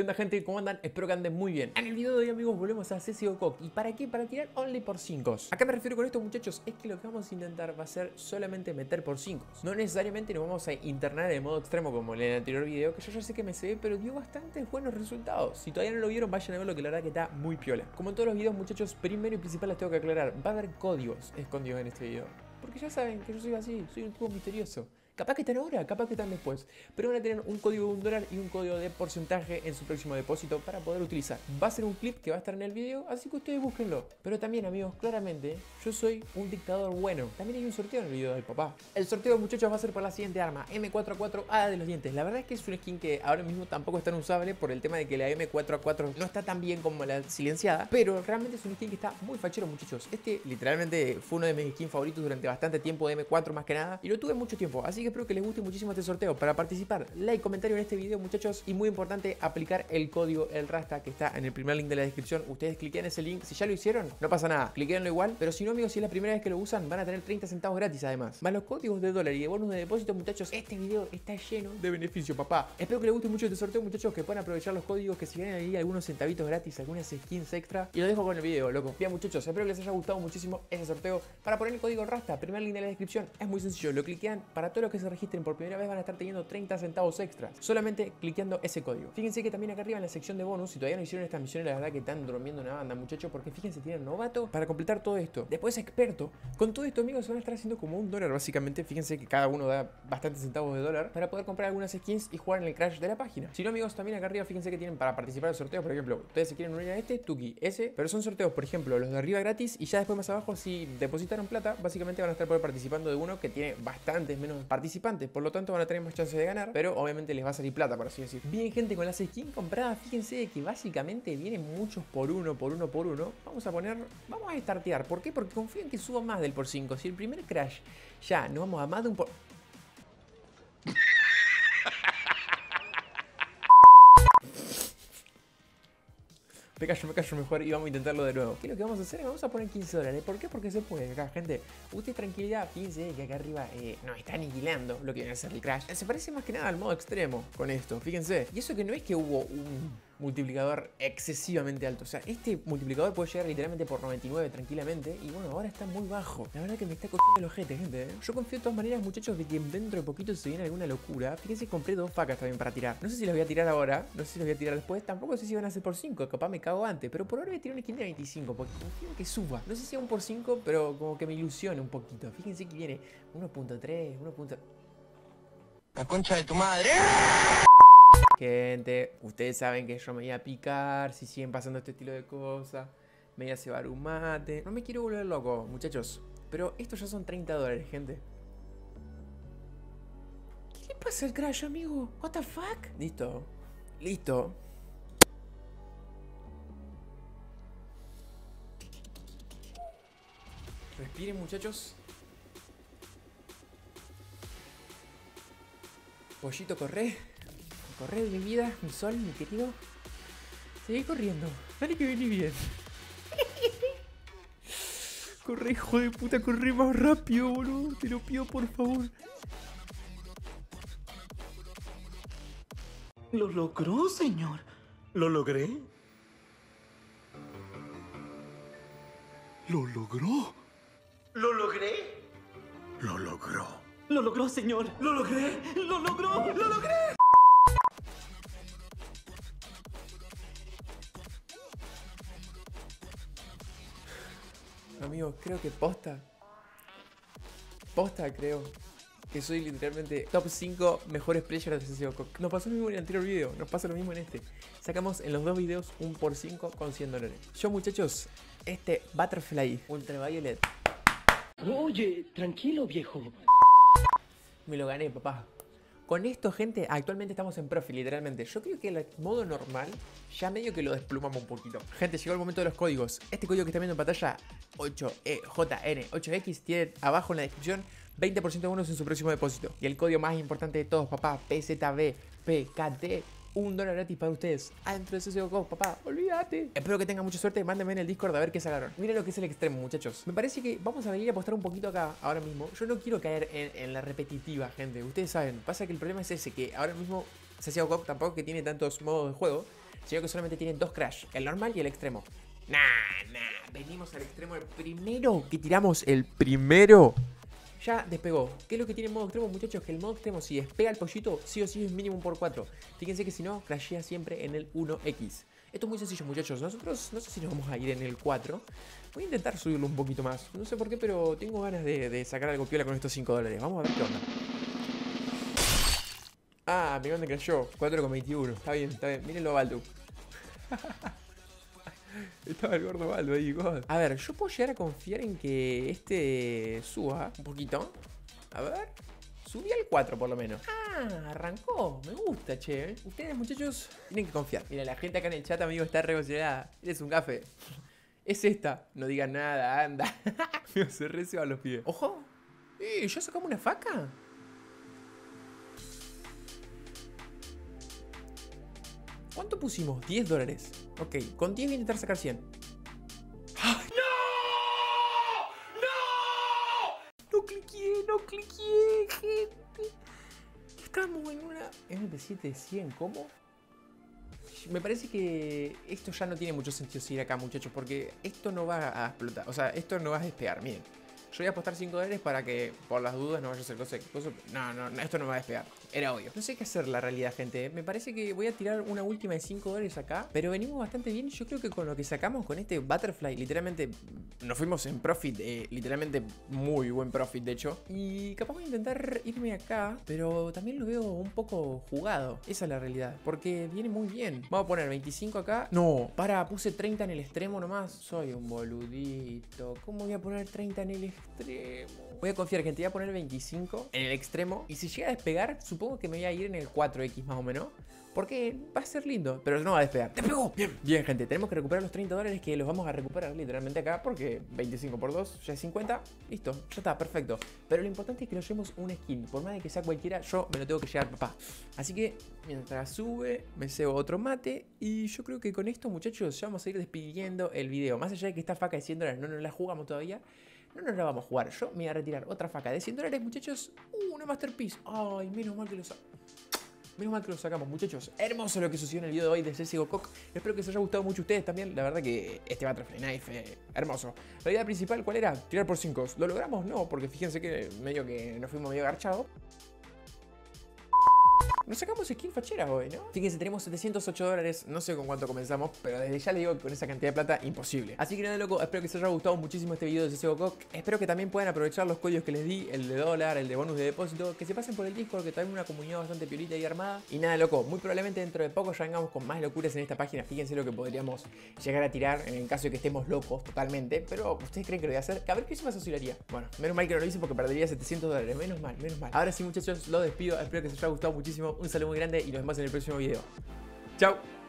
¿Qué onda gente? ¿Cómo andan? Espero que anden muy bien. En el video de hoy amigos volvemos a CSGO COC. ¿Y para qué? Para tirar only por 5. ¿A qué me refiero con esto muchachos? Es que lo que vamos a intentar va a ser solamente meter por 5. No necesariamente nos vamos a internar en modo extremo como en el anterior video, que yo ya sé que me se ve, pero dio bastantes buenos resultados. Si todavía no lo vieron, vayan a verlo que la verdad que está muy piola. Como en todos los videos muchachos, primero y principal les tengo que aclarar, va a haber códigos escondidos en este video. Porque ya saben que yo soy así, soy un tipo misterioso. Capaz que están ahora, capaz que están después. Pero van a tener un código de un dólar y un código de porcentaje en su próximo depósito para poder utilizar. Va a ser un clip que va a estar en el video, así que ustedes búsquenlo. Pero también, amigos, claramente, yo soy un dictador bueno. También hay un sorteo en el video del papá. El sorteo, muchachos, va a ser por la siguiente arma, M4A4A de los dientes. La verdad es que es un skin que ahora mismo tampoco es tan usable por el tema de que la M4A4 no está tan bien como la silenciada. Pero realmente es un skin que está muy fachero, muchachos. Este literalmente fue uno de mis skins favoritos durante bastante tiempo de M4 más que nada. Y lo tuve mucho tiempo, así que espero que les guste muchísimo este sorteo. Para participar, like, comentario en este video, muchachos. Y muy importante, aplicar el código, el Rasta, que está en el primer link de la descripción. Ustedes cliquen ese link. Si ya lo hicieron, no pasa nada. Cliquenlo igual. Pero si no, amigos, si es la primera vez que lo usan, van a tener 30 centavos gratis además. Más los códigos de dólar y de bonus de depósito, muchachos. Este video está lleno de beneficio, papá. Espero que les guste mucho este sorteo, muchachos, que puedan aprovechar los códigos, que si vienen ahí algunos centavitos gratis, algunas skins extra. Y lo dejo con el video, loco. Bien, muchachos, espero que les haya gustado muchísimo ese sorteo. Para poner el código Rasta, primer link de la descripción, es muy sencillo. Lo cliquean. Para todos los que se registren por primera vez van a estar teniendo 30 centavos extras. Solamente cliqueando ese código. Fíjense que también acá arriba en la sección de bonus, si todavía no hicieron esta misión, la verdad que están durmiendo una banda, muchachos, porque fíjense, tienen novato para completar todo esto. Después experto. Con todo esto, amigos, se van a estar haciendo como un dólar, básicamente. Fíjense que cada uno da bastantes centavos de dólar para poder comprar algunas skins y jugar en el crash de la página. Si no, amigos, también acá arriba, fíjense que tienen para participar del sorteo, por ejemplo, ustedes se quieren unir a este, Tuki, ese, pero son sorteos, por ejemplo, los de arriba gratis y ya después más abajo, si depositaron plata, básicamente van a estar por participando de uno que tiene bastantes menos participantes, por lo tanto van a tener más chances de ganar, pero obviamente les va a salir plata, por así decir. Bien, gente, con las skins compradas, fíjense que básicamente vienen muchos por uno, por uno, por uno. Vamos a poner, vamos a startear. ¿Por qué? Porque confío en que suba más del por 5. Si el primer crash ya nos vamos a más de un por... Me callo, me callo mejor y vamos a intentarlo de nuevo. ¿Qué es lo que vamos a hacer? Vamos a poner 15 dólares. ¿Por qué? Porque se puede acá, gente. Usted tranquilidad, fíjense que acá arriba eh, nos está aniquilando lo que viene a ser el crash. Se parece más que nada al modo extremo con esto, fíjense. Y eso que no es que hubo un multiplicador excesivamente alto. O sea, este multiplicador puede llegar literalmente por 99 tranquilamente. Y bueno, ahora está muy bajo. La verdad que me está cogiendo el ojete, gente. ¿eh? Yo confío de todas maneras, muchachos, de que dentro de poquito se viene alguna locura. Fíjense, compré dos facas también para tirar. No sé si las voy a tirar ahora. No sé si las voy a tirar después. Tampoco sé si van a ser por 5. Capaz me cago antes. Pero por ahora voy a tirar una skin de 25. Porque confío que suba. No sé si es un por 5, pero como que me ilusione un poquito. Fíjense que viene 1.3, 1. La concha de tu madre. Gente, ustedes saben que yo me voy a picar si siguen pasando este estilo de cosas. Me voy a cebar un mate. No me quiero volver loco, muchachos. Pero estos ya son 30 dólares, gente. ¿Qué le pasa al crash, amigo? ¿What the fuck? Listo. Listo. Respiren, muchachos. Pollito, corre. Corre, mi vida, mi sol, mi querido. Sigue corriendo. Dale que viene bien. corre, hijo de puta, corre más rápido, boludo. Te lo pido, por favor. Lo logró, señor. ¿Lo logré? ¿Lo logró? ¿Lo logré? Lo logró. Lo logró, señor. Lo logré. Lo logró. Amigos, creo que posta. Posta, creo. Que soy literalmente top 5 mejores players de CSGO. Nos pasó lo mismo en el anterior video, nos pasa lo mismo en este. Sacamos en los dos videos un por 5 con 100 dólares. Yo, muchachos, este Butterfly Ultraviolet. Oye, tranquilo, viejo. Me lo gané, papá. Con esto, gente, actualmente estamos en profi, literalmente. Yo creo que el modo normal ya medio que lo desplumamos un poquito. Gente, llegó el momento de los códigos. Este código que está viendo en pantalla, 8EJN8X, tiene abajo en la descripción 20% de bonus en su próximo depósito. Y el código más importante de todos, papá, PZBPKT un dólar gratis para ustedes. Adentro de CSGO papá, olvídate. Espero que tengan mucha suerte. Mándenme en el Discord a ver qué sacaron. Miren lo que es el extremo, muchachos. Me parece que vamos a venir a apostar un poquito acá ahora mismo. Yo no quiero caer en, la repetitiva, gente. Ustedes saben, pasa que el problema es ese, que ahora mismo CSGO tampoco que tiene tantos modos de juego. sino que solamente tiene dos crash, el normal y el extremo. Nah, nah, venimos al extremo, el primero que tiramos, el primero ya despegó. ¿Qué es lo que tiene el modo extremo, muchachos? Que el modo extremo, si despega el pollito, sí o sí es mínimo por 4. Fíjense que si no, crashea siempre en el 1X. Esto es muy sencillo, muchachos. Nosotros no sé si nos vamos a ir en el 4. Voy a intentar subirlo un poquito más. No sé por qué, pero tengo ganas de, sacar algo piola con estos 5 dólares. Vamos a ver qué onda. Ah, me dónde crashó. 4,21. Está bien, está bien. Mírenlo, Baldu. Estaba el gordo Baldo ahí, God. A ver, yo puedo llegar a confiar en que este suba un poquito. A ver. Subí al 4 por lo menos. Ah, arrancó. Me gusta, che. Ustedes, muchachos, tienen que confiar. Mira, la gente acá en el chat, amigo, está regocijada. Eres un café. Es esta. No digan nada, anda. se reciban los pies. Ojo. Eh, ¿ya sacamos una faca? ¿Cuánto pusimos? 10 dólares. Ok, con 10 voy a intentar sacar 100. No cliqué, no cliqué, gente. Estamos en una MP7 100, ¿cómo? Me parece que esto ya no tiene mucho sentido seguir acá, muchachos, porque esto no va a explotar. O sea, esto no va a despegar, miren. Yo voy a apostar 5 dólares para que, por las dudas, no vaya a ser cosa, cosa. No, no, esto no va a despegar. Era obvio. No sé qué hacer la realidad, gente. Me parece que voy a tirar una última de 5 dólares acá. Pero venimos bastante bien. Yo creo que con lo que sacamos con este Butterfly, literalmente nos fuimos en profit. Eh, literalmente muy buen profit, de hecho. Y capaz voy a intentar irme acá. Pero también lo veo un poco jugado. Esa es la realidad. Porque viene muy bien. Vamos a poner 25 acá. No, para, puse 30 en el extremo nomás. Soy un boludito. ¿Cómo voy a poner 30 en el extremo? Voy a confiar que te voy a poner 25 en el extremo. Y si llega a despegar, supongo que me voy a ir en el 4X más o menos. Porque va a ser lindo, pero no va a despegar. ¡Te pegó! Bien, bien, gente. Tenemos que recuperar los 30 dólares que los vamos a recuperar literalmente acá. Porque 25 por 2 ya es 50. Listo, ya está, perfecto. Pero lo importante es que nos llevemos un skin. Por más de que sea cualquiera, yo me lo tengo que llevar, papá. Así que mientras sube, me cebo otro mate. Y yo creo que con esto, muchachos, ya vamos a ir despidiendo el video. Más allá de que esta faca de 100 dólares no nos la jugamos todavía no nos la vamos a jugar. Yo me voy a retirar otra faca de 100 dólares, muchachos. Uh, una Masterpiece. Ay, menos mal que lo Menos mal que lo sacamos, muchachos. Hermoso lo que sucedió en el video de hoy de CSGO Cock. Espero que os haya gustado mucho a ustedes también. La verdad que este Butterfly Knife, eh, hermoso. La idea principal, ¿cuál era? Tirar por 5. ¿Lo logramos? No, porque fíjense que medio que nos fuimos medio garchados. Nos sacamos skin fachera hoy, ¿no? Fíjense, tenemos 708 dólares. No sé con cuánto comenzamos, pero desde ya le digo que con esa cantidad de plata, imposible. Así que nada, loco, espero que os haya gustado muchísimo este video de CSGO Cock. Espero que también puedan aprovechar los códigos que les di, el de dólar, el de bonus de depósito, que se pasen por el Discord, que también una comunidad bastante piolita y armada. Y nada, loco, muy probablemente dentro de poco ya vengamos con más locuras en esta página. Fíjense lo que podríamos llegar a tirar en el caso de que estemos locos totalmente. Pero, ¿ustedes creen que lo voy a hacer? A ver qué se me asociaría. Bueno, menos mal que no lo hice porque perdería 700 dólares. Menos mal, menos mal. Ahora sí, muchachos, lo despido. Espero que os haya gustado muchísimo. Un saludo muy grande y nos vemos en el próximo video. Chao.